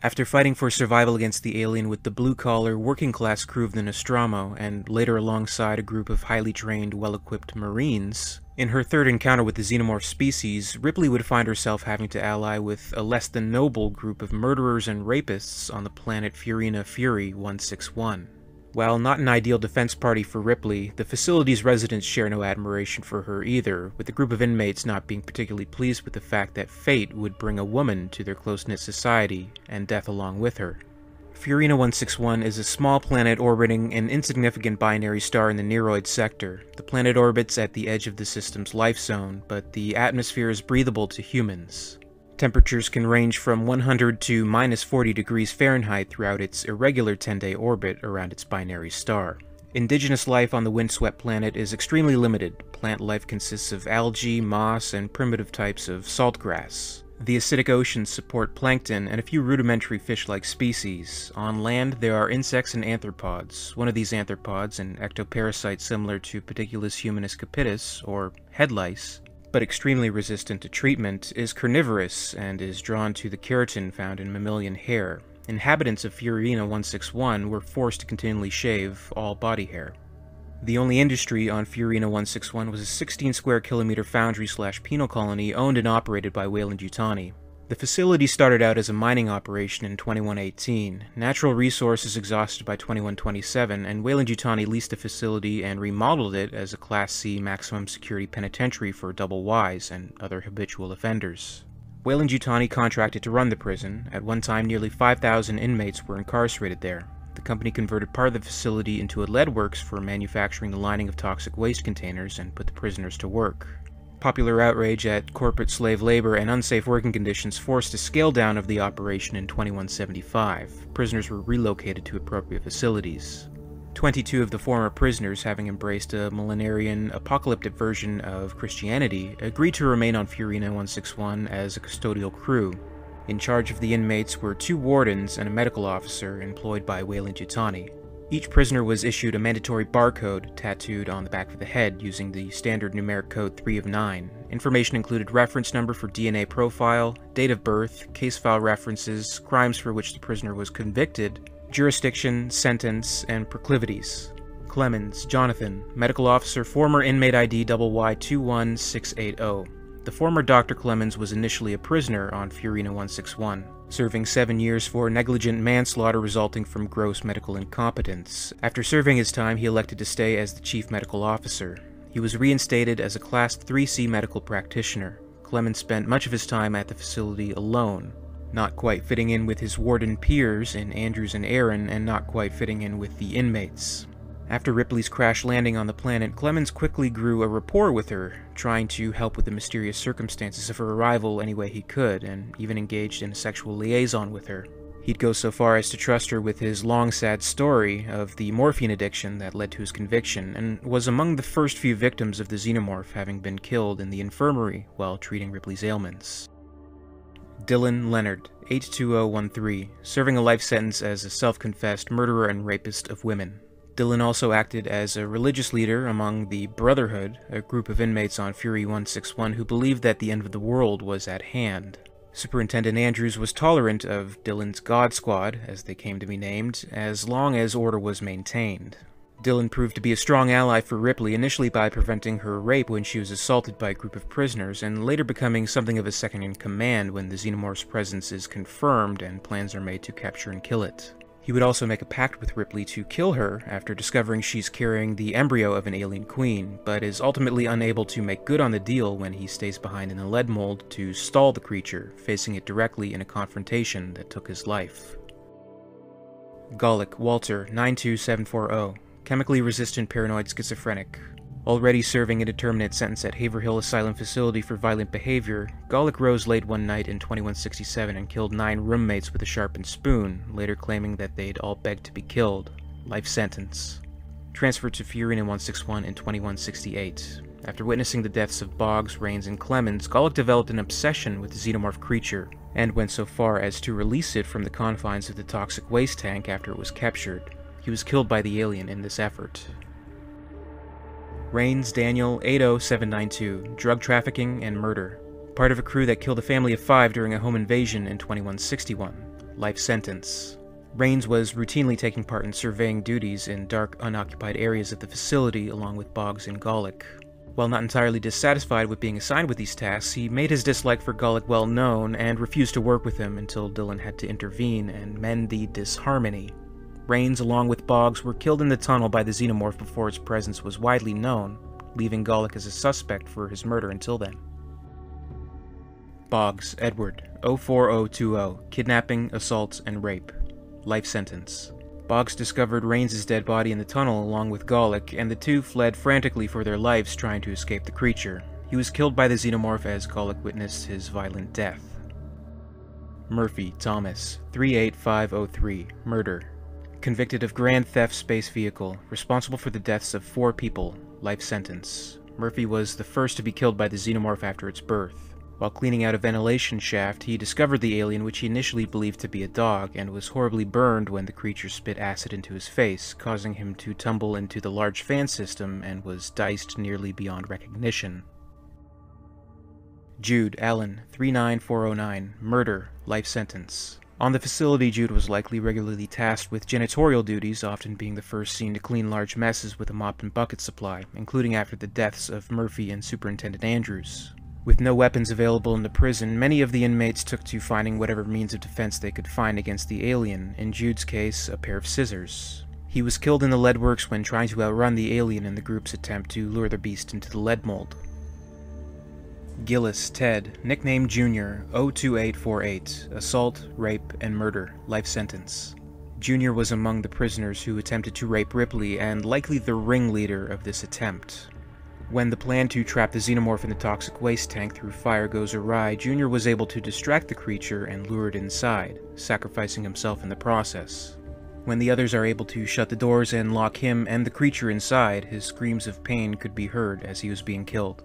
After fighting for survival against the alien with the blue-collar, working-class crew of the Nostromo, and later alongside a group of highly trained, well-equipped Marines, in her third encounter with the xenomorph species, Ripley would find herself having to ally with a less than noble group of murderers and rapists on the planet Fiorina Fury 161. While not an ideal defense party for Ripley, the facility's residents share no admiration for her either, with the group of inmates not being particularly pleased with the fact that fate would bring a woman to their close-knit society, and death along with her. Fiorina 161 is a small planet orbiting an insignificant binary star in the Neroid sector. The planet orbits at the edge of the system's life zone, but the atmosphere is breathable to humans. Temperatures can range from 100 to minus 40 degrees Fahrenheit throughout its irregular 10-day orbit around its binary star. Indigenous life on the windswept planet is extremely limited. Plant life consists of algae, moss, and primitive types of saltgrass. The acidic oceans support plankton and a few rudimentary fish-like species. On land, there are insects and arthropods. One of these arthropods, an ectoparasite similar to Pediculus humanus capitis, or head lice, but extremely resistant to treatment, is carnivorous and is drawn to the keratin found in mammalian hair. Inhabitants of Fiorina 161 were forced to continually shave all body hair. The only industry on Fiorina 161 was a 16 square kilometer foundry slash penal colony owned and operated by Weyland-Yutani. The facility started out as a mining operation in 2118. Natural resources exhausted by 2127, and Weyland-Yutani leased the facility and remodeled it as a Class C maximum security penitentiary for double Ys and other habitual offenders. Weyland-Yutani contracted to run the prison. At one time, nearly 5,000 inmates were incarcerated there. The company converted part of the facility into a lead works for manufacturing the lining of toxic waste containers and put the prisoners to work. Popular outrage at corporate slave labor and unsafe working conditions forced a scale down of the operation in 2175. Prisoners were relocated to appropriate facilities. 22 of the former prisoners, having embraced a millenarian, apocalyptic version of Christianity, agreed to remain on Fiorina 161 as a custodial crew. In charge of the inmates were two wardens and a medical officer employed by Weyland-Yutani. Each prisoner was issued a mandatory barcode tattooed on the back of the head using the standard numeric code 3 of 9. Information included reference number for DNA profile, date of birth, case file references, crimes for which the prisoner was convicted, jurisdiction, sentence, and proclivities. Clemens, Jonathan, medical officer, former inmate ID YY21680. The former Dr. Clemens was initially a prisoner on Fiorina 161 serving seven years for negligent manslaughter resulting from gross medical incompetence. After serving his time, he elected to stay as the chief medical officer. He was reinstated as a Class 3C medical practitioner. Clemens spent much of his time at the facility alone, not quite fitting in with his warden peers in Andrews and Aaron, and not quite fitting in with the inmates. After Ripley's crash landing on the planet, Clemens quickly grew a rapport with her, trying to help with the mysterious circumstances of her arrival any way he could, and even engaged in a sexual liaison with her. He'd go so far as to trust her with his long sad story of the morphine addiction that led to his conviction, and was among the first few victims of the xenomorph having been killed in the infirmary while treating Ripley's ailments. Dillon Leonard, 82013, serving a life sentence as a self confessed murderer and rapist of women. Dillon also acted as a religious leader among the Brotherhood, a group of inmates on Fury 161 who believed that the end of the world was at hand. Superintendent Andrews was tolerant of Dillon's God Squad, as they came to be named, as long as order was maintained. Dillon proved to be a strong ally for Ripley, initially by preventing her rape when she was assaulted by a group of prisoners, and later becoming something of a second in command when the Xenomorph's presence is confirmed and plans are made to capture and kill it. He would also make a pact with Ripley to kill her after discovering she's carrying the embryo of an alien queen, but is ultimately unable to make good on the deal when he stays behind in a lead mold to stall the creature, facing it directly in a confrontation that took his life. Golic Walter 92740, chemically resistant paranoid schizophrenic, Already serving a determinate sentence at Haverhill Asylum Facility for violent behavior, Golic rose late one night in 2167 and killed nine roommates with a sharpened spoon, later claiming that they'd all begged to be killed. Life sentence. Transferred to Fiorina 161 in 2168. After witnessing the deaths of Boggs, Rains, and Clemens, Golic developed an obsession with the xenomorph creature, and went so far as to release it from the confines of the toxic waste tank after it was captured. He was killed by the alien in this effort. Rains Daniel 80792, drug trafficking and murder. Part of a crew that killed a family of five during a home invasion in 2161. life sentence. Rains was routinely taking part in surveying duties in dark, unoccupied areas of the facility along with Boggs and Golic. While not entirely dissatisfied with being assigned with these tasks, he made his dislike for Golic well known and refused to work with him until Dillon had to intervene and mend the disharmony. Rains, along with Boggs, were killed in the tunnel by the xenomorph before its presence was widely known, leaving Golic as a suspect for his murder until then. Boggs, Edward, 04020, kidnapping, assault, and rape. Life sentence. Boggs discovered Rains' dead body in the tunnel along with Golic, and the two fled frantically for their lives trying to escape the creature. He was killed by the xenomorph as Golic witnessed his violent death. Murphy, Thomas, 38503, murder. Convicted of grand theft space vehicle, responsible for the deaths of four people, life sentence. Murphy was the first to be killed by the xenomorph after its birth. While cleaning out a ventilation shaft, he discovered the alien which he initially believed to be a dog, and was horribly burned when the creature spit acid into his face, causing him to tumble into the large fan system and was diced nearly beyond recognition. Jude Allen, 39409, murder, life sentence. On the facility, Jude was likely regularly tasked with janitorial duties, often being the first seen to clean large messes with a mop and bucket supply, including after the deaths of Murphy and Superintendent Andrews. With no weapons available in the prison, many of the inmates took to finding whatever means of defense they could find against the alien, in Jude's case, a pair of scissors. He was killed in the lead works when trying to outrun the alien in the group's attempt to lure the beast into the lead mold. Gillis, Ted, nickname Junior, 02848, assault, rape, and murder, life sentence. Junior was among the prisoners who attempted to rape Ripley and likely the ringleader of this attempt. When the plan to trap the xenomorph in the toxic waste tank through fire goes awry, Junior was able to distract the creature and lure it inside, sacrificing himself in the process. When the others are able to shut the doors and lock him and the creature inside, his screams of pain could be heard as he was being killed.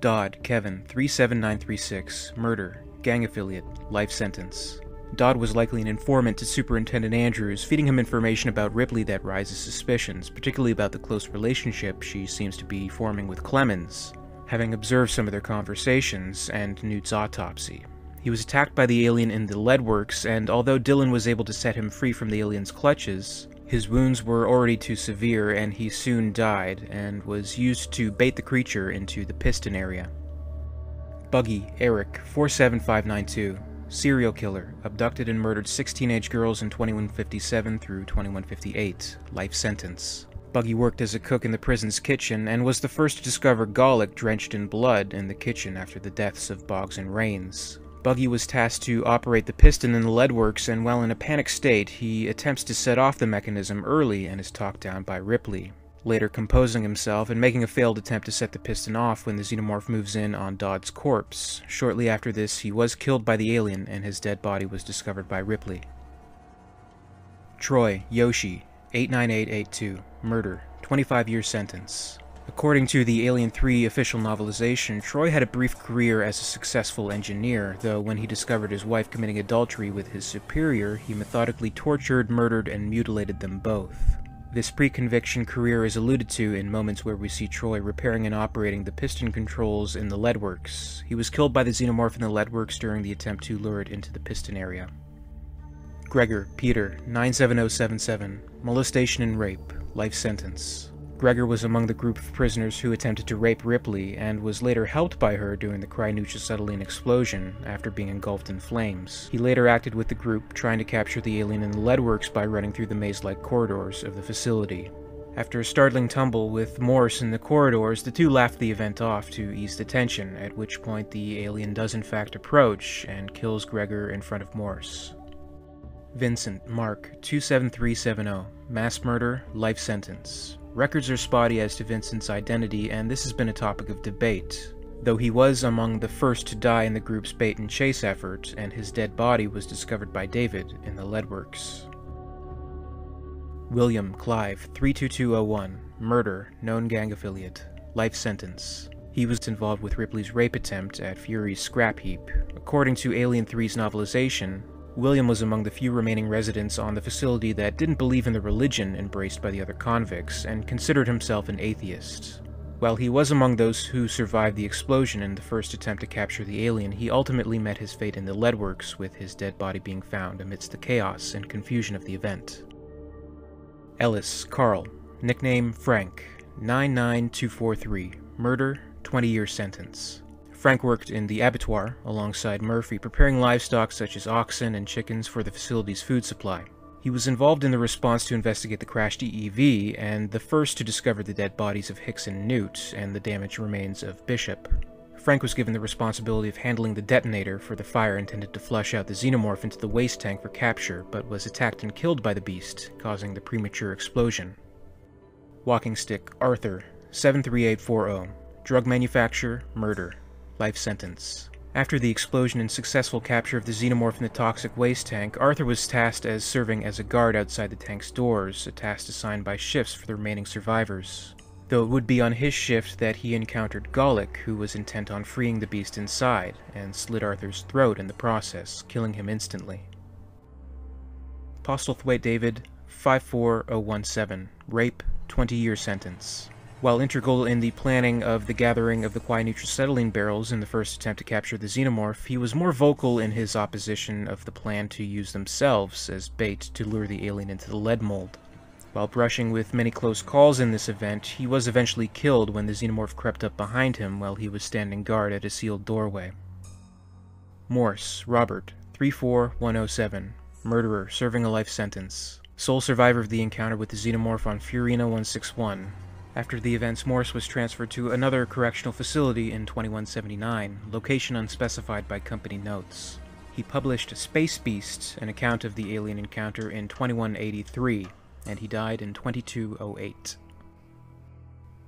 Dodd, Kevin, 37936, murder, gang affiliate, life sentence. Dodd was likely an informant to Superintendent Andrews, feeding him information about Ripley that raises suspicions, particularly about the close relationship she seems to be forming with Clemens, having observed some of their conversations and Newt's autopsy. He was attacked by the alien in the leadworks, and although Dillon was able to set him free from the alien's clutches, his wounds were already too severe and he soon died, and was used to bait the creature into the piston area. Buggy, Eric, 47592, serial killer, abducted and murdered six teenage girls in 2157 through 2158, life sentence. Buggy worked as a cook in the prison's kitchen and was the first to discover Golic drenched in blood in the kitchen after the deaths of Boggs and Rains. Buggy was tasked to operate the piston in the leadworks, and while in a panic state, he attempts to set off the mechanism early and is talked down by Ripley later composing himself and making a failed attempt to set the piston off when the xenomorph moves in on Dodd's corpse. Shortly after this, he was killed by the alien and his dead body was discovered by Ripley. Troy, Yoshi, 89882, murder, 25 year sentence. According to the Alien 3 official novelization, Troy had a brief career as a successful engineer, though when he discovered his wife committing adultery with his superior, he methodically tortured, murdered, and mutilated them both. This pre-conviction career is alluded to in moments where we see Troy repairing and operating the piston controls in the leadworks. He was killed by the xenomorph in the leadworks during the attempt to lure it into the piston area. Gregor, Peter, 97077, molestation and rape, life sentence. Gregor was among the group of prisoners who attempted to rape Ripley and was later helped by her during the crynucleacetylene explosion after being engulfed in flames. He later acted with the group, trying to capture the alien in the leadworks by running through the maze-like corridors of the facility. After a startling tumble with Morse in the corridors, the two laughed the event off to ease the tension, at which point the alien does in fact approach and kills Gregor in front of Morse. Vincent, Mark, 27370, mass murder, life sentence. Records are spotty as to Vincent's identity, and this has been a topic of debate. Though he was among the first to die in the group's bait and chase effort, and his dead body was discovered by David in the leadworks. William Clive, 32201, murder, known gang affiliate, life sentence. He was involved with Ripley's rape attempt at Fury's scrap heap. According to Alien 3's novelization, William was among the few remaining residents on the facility that didn't believe in the religion embraced by the other convicts and considered himself an atheist. While he was among those who survived the explosion in the first attempt to capture the alien, he ultimately met his fate in the leadworks, with his dead body being found amidst the chaos and confusion of the event. Ellis Carl, nickname Frank, 99243, murder, 20 year sentence. Frank worked in the abattoir alongside Murphy, preparing livestock such as oxen and chickens for the facility's food supply. He was involved in the response to investigate the crashed EEV and the first to discover the dead bodies of Hicks and Newt and the damaged remains of Bishop. Frank was given the responsibility of handling the detonator for the fire intended to flush out the xenomorph into the waste tank for capture, but was attacked and killed by the beast, causing the premature explosion. Walkingstick Arthur, 73840, drug manufacture, murder, life sentence. After the explosion and successful capture of the xenomorph in the toxic waste tank, Arthur was tasked as serving as a guard outside the tank's doors, a task assigned by shifts for the remaining survivors. Though it would be on his shift that he encountered Golic, who was intent on freeing the beast inside, and slit Arthur's throat in the process, killing him instantly. Postlethwaite David, 54017, rape, 20 year sentence. While integral in the planning of the gathering of the quinitrilacetylene barrels in the first attempt to capture the xenomorph, he was more vocal in his opposition of the plan to use themselves as bait to lure the alien into the lead mold. While brushing with many close calls in this event, he was eventually killed when the xenomorph crept up behind him while he was standing guard at a sealed doorway. Morse, Robert, 34107, murderer, serving a life sentence. Sole survivor of the encounter with the xenomorph on Fiorina 161, after the events, Morse was transferred to another correctional facility in 2179, location unspecified by company notes. He published Space Beast, an account of the alien encounter in 2183, and he died in 2208.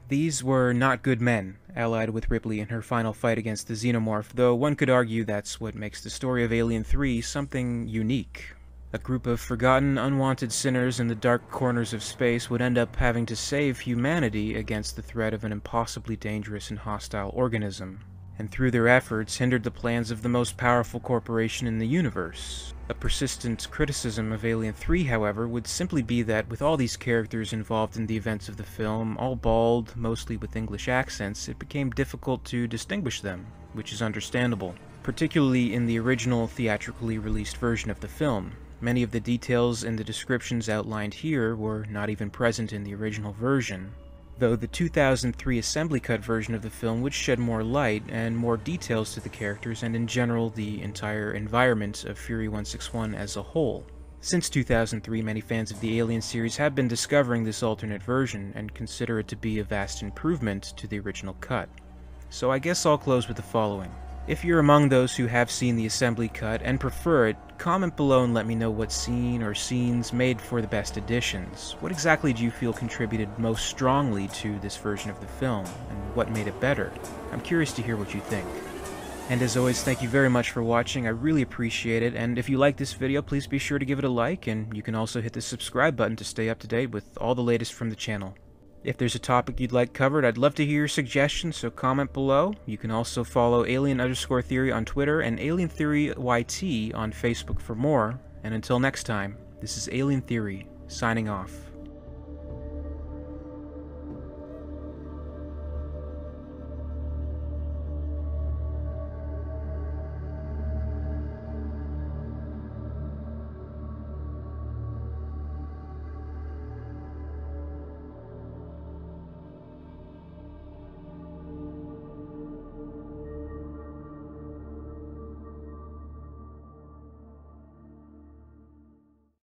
These were not good men, allied with Ripley in her final fight against the Xenomorph, though one could argue that's what makes the story of Alien 3 something unique. A group of forgotten, unwanted sinners in the dark corners of space would end up having to save humanity against the threat of an impossibly dangerous and hostile organism, and through their efforts hindered the plans of the most powerful corporation in the universe. A persistent criticism of Alien 3, however, would simply be that with all these characters involved in the events of the film, all bald, mostly with English accents, it became difficult to distinguish them, which is understandable, particularly in the original theatrically released version of the film. Many of the details in the descriptions outlined here were not even present in the original version, though the 2003 assembly cut version of the film would shed more light and more details to the characters and in general the entire environment of Fury 161 as a whole. Since 2003, many fans of the Alien series have been discovering this alternate version and consider it to be a vast improvement to the original cut. So I guess I'll close with the following. If you're among those who have seen the assembly cut and prefer it, comment below and let me know what scene or scenes made for the best additions. What exactly do you feel contributed most strongly to this version of the film, and what made it better? I'm curious to hear what you think. And as always, thank you very much for watching, I really appreciate it, and if you like this video, please be sure to give it a like, and you can also hit the subscribe button to stay up to date with all the latest from the channel. If there's a topic you'd like covered, I'd love to hear your suggestions, so comment below. You can also follow Alien underscore Theory on Twitter and Alien Theory YT on Facebook for more. And until next time, this is Alien Theory, signing off.